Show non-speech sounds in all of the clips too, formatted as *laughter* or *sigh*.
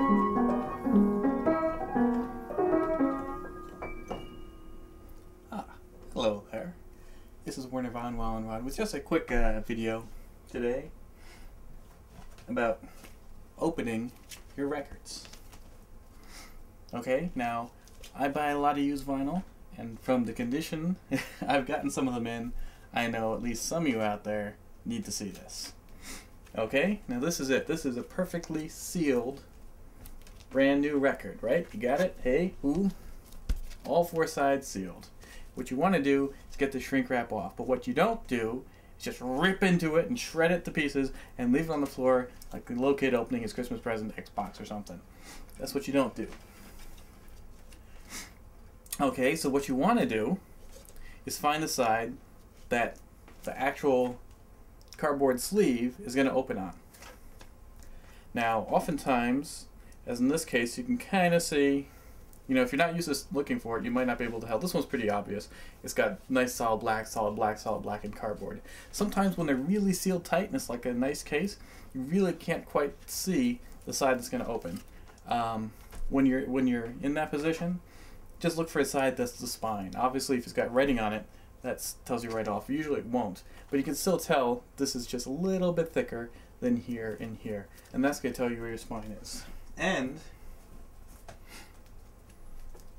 Ah, hello there. This is Werner von Wallenrod with just a quick uh, video today about opening your records. Okay, now I buy a lot of used vinyl, and from the condition *laughs* I've gotten some of them in, I know at least some of you out there need to see this. Okay, now this is it. This is a perfectly sealed, brand new record, right? You got it? Hey, ooh. All four sides sealed. What you want to do is get the shrink wrap off, but what you don't do is just rip into it and shred it to pieces and leave it on the floor like the little kid opening his Christmas present Xbox or something. That's what you don't do. Okay, so what you want to do is find the side that the actual cardboard sleeve is going to open on. Now, oftentimes, as in this case, you can kind of see, you know, if you're not used to looking for it, you might not be able to tell. This one's pretty obvious. It's got nice solid black, solid black, solid black, and cardboard. Sometimes when they're really sealed tight and it's like a nice case, you really can't quite see the side that's going to open. Um, when you're when you're in that position, just look for a side that's the spine. Obviously, if it's got writing on it, that tells you right off. Usually it won't, but you can still tell this is just a little bit thicker than here and here, and that's going to tell you where your spine is. And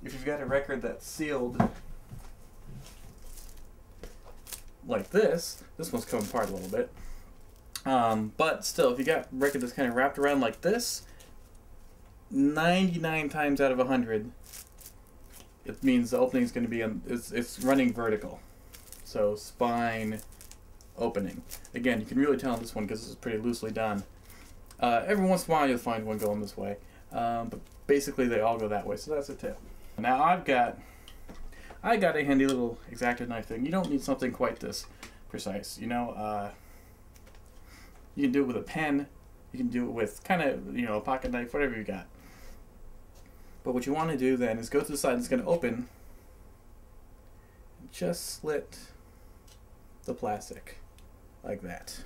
if you've got a record that's sealed like this, this one's coming apart a little bit. Um, but still, if you got record that's kind of wrapped around like this, 99 times out of 100, it means the opening is going to be, it's, it's running vertical. So spine, opening. Again, you can really tell on this one because this is pretty loosely done. Uh, every once in a while you'll find one going this way, um, but basically they all go that way, so that's a tip. Now I've got, I got a handy little X-Acto knife thing. You don't need something quite this precise, you know. Uh, you can do it with a pen, you can do it with kind of, you know, a pocket knife, whatever you got. But what you want to do then is go to the side that's going to open, and just slit the plastic like that.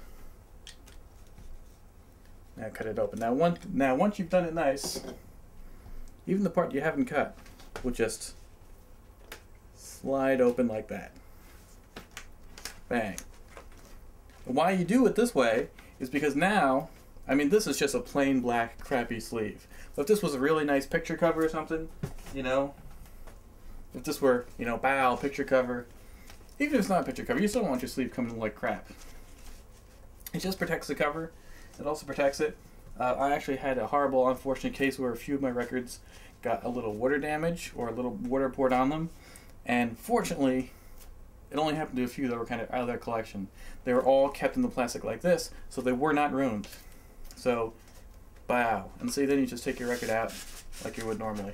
Now cut it open. Now, one, now once you've done it nice, even the part you haven't cut will just slide open like that. Bang. Why you do it this way is because now, I mean, this is just a plain black crappy sleeve. But if this was a really nice picture cover or something, you know, if this were, you know, bow, picture cover, even if it's not a picture cover, you still want your sleeve coming like crap. It just protects the cover. It also protects it. Uh, I actually had a horrible, unfortunate case where a few of my records got a little water damage or a little water poured on them. And fortunately, it only happened to a few that were kind of out of their collection. They were all kept in the plastic like this, so they were not ruined. So, wow. And see, then you just take your record out like you would normally.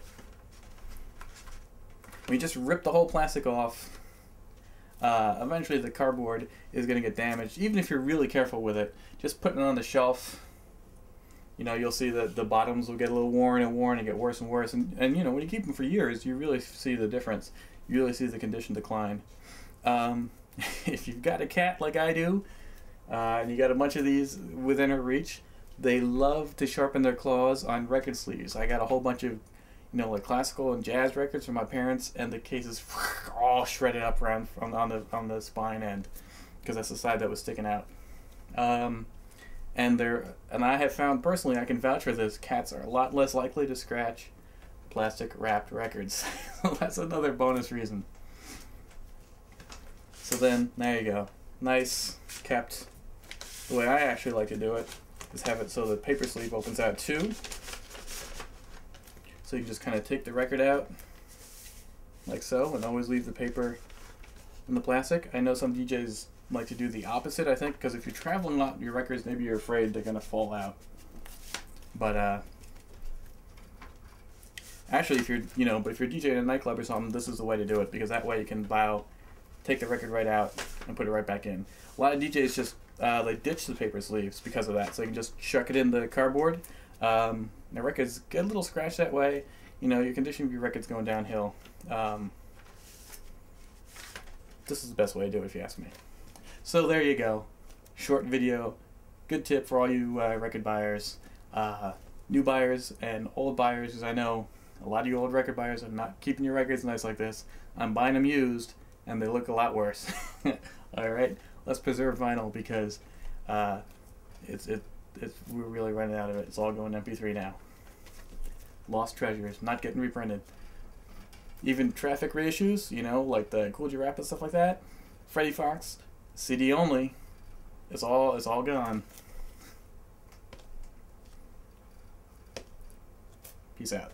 You just rip the whole plastic off, uh, eventually the cardboard is going to get damaged. Even if you're really careful with it, just putting it on the shelf, you know, you'll see that the bottoms will get a little worn and worn and get worse and worse. And, and you know, when you keep them for years, you really see the difference. You really see the condition decline. Um, *laughs* if you've got a cat like I do, uh, and you got a bunch of these within her reach, they love to sharpen their claws on record sleeves. I got a whole bunch of you know, like classical and jazz records from my parents, and the cases *laughs* all shredded up around on, on the on the spine end, because that's the side that was sticking out. Um, and there, and I have found personally, I can vouch for this. Cats are a lot less likely to scratch plastic wrapped records. *laughs* that's another bonus reason. So then, there you go, nice kept. The way I actually like to do it is have it so the paper sleeve opens out too so you just kind of take the record out like so and always leave the paper in the plastic. I know some DJs like to do the opposite, I think, because if you're traveling a lot, your records, maybe you're afraid they're going to fall out. But, uh, actually, if you're, you know, but if you're DJing in a nightclub or something, this is the way to do it, because that way you can bow, take the record right out, and put it right back in. A lot of DJs just, uh, they ditch the paper sleeves because of that, so you can just chuck it in the cardboard, um, records get a little scratched that way. You know, your condition of your record's going downhill. Um, this is the best way to do it if you ask me. So there you go. Short video. Good tip for all you uh, record buyers. Uh, new buyers and old buyers, because I know a lot of you old record buyers are not keeping your records nice like this. I'm buying them used, and they look a lot worse. *laughs* All right, let's preserve vinyl because uh, it's it it's we're really running out of it. It's all going MP3 now. Lost treasures, not getting reprinted. Even traffic reissues, you know, like the Kool G Rap and stuff like that. Freddie Foxxx, CD only. It's all it's all gone. Peace out.